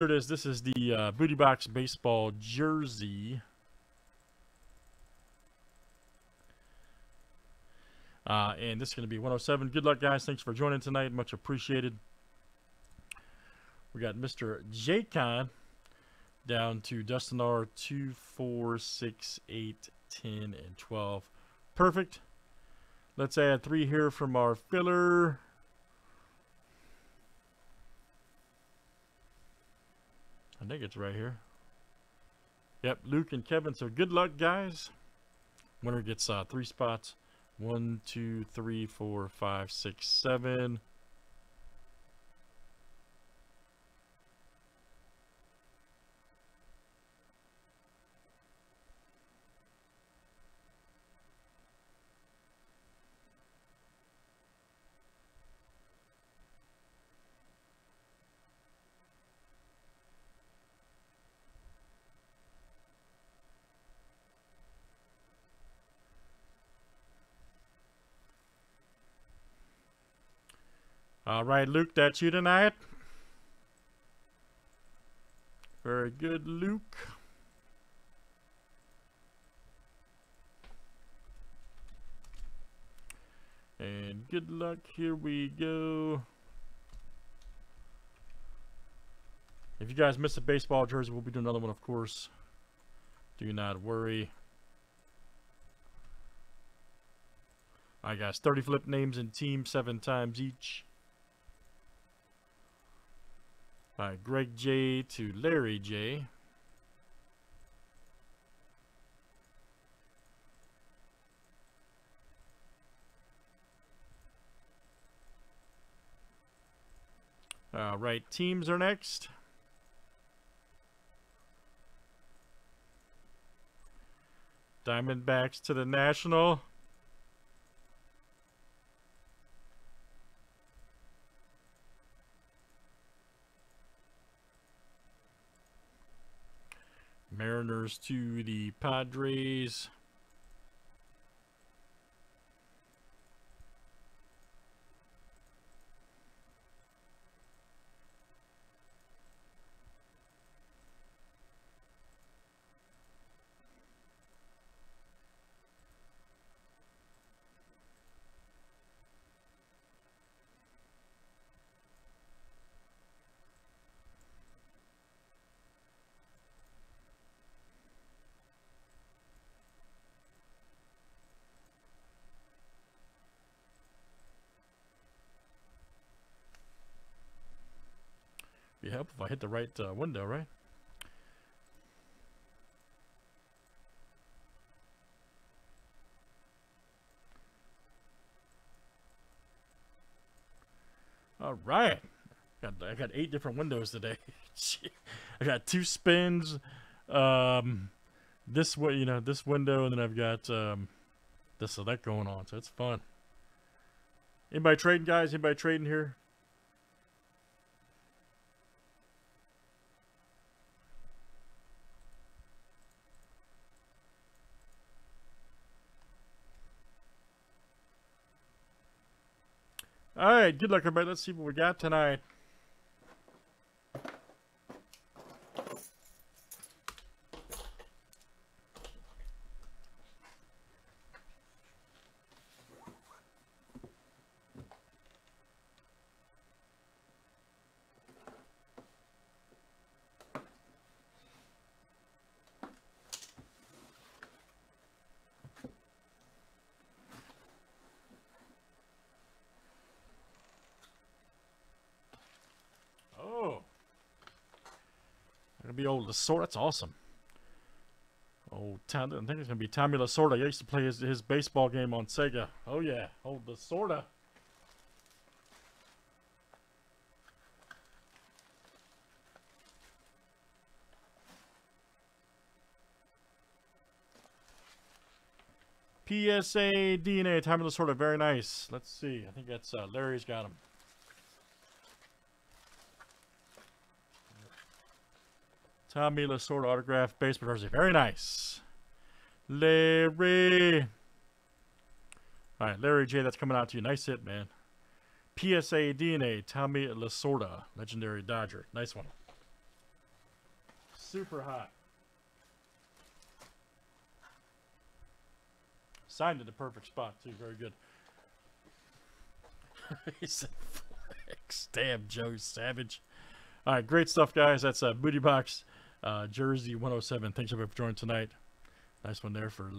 it is. This is the uh, Booty Box Baseball jersey. Uh, and this is going to be 107. Good luck, guys. Thanks for joining tonight. Much appreciated. We got Mr. Jaycon down to Dustin R. 2, 4, 6, 8, 10, and 12. Perfect. Let's add three here from our filler. I think it's right here. Yep, Luke and Kevin. So good luck, guys. Winner gets uh, three spots. One, two, three, four, five, six, seven. All right, Luke, that's you tonight. Very good, Luke. And good luck. Here we go. If you guys miss a baseball jersey, we'll be doing another one, of course. Do not worry. All right, guys. 30 flip names and teams, seven times each. Right, Greg J to Larry J. All right, teams are next. Diamondbacks to the National. Mariners to the Padres. Be helpful if I hit the right uh, window, right? All right. Got, I got eight different windows today. I got two spins, um, this way, you know, this window, and then I've got um, this select going on. So it's fun. Anybody trading, guys? Anybody trading here? All right, good luck, everybody. Let's see what we got tonight. Oh. Be old Lasorda. That's awesome. Oh, Tom, I think it's gonna be Tommy Lasorda. I used to play his, his baseball game on Sega. Oh yeah, old Lasorda. PSA DNA, Tommy Lasorda, very nice. Let's see. I think that's uh, Larry's got him. Tommy Lasorda autograph baseball jersey. Very nice. Larry. All right, Larry J, that's coming out to you. Nice hit, man. PSA DNA, Tommy Lasorda, legendary Dodger. Nice one. Super hot. Signed at the perfect spot, too. Very good. he said. Damn, Joe Savage. All right, great stuff, guys. That's a uh, Booty Box uh, Jersey 107, thanks everybody for joining tonight. Nice one there for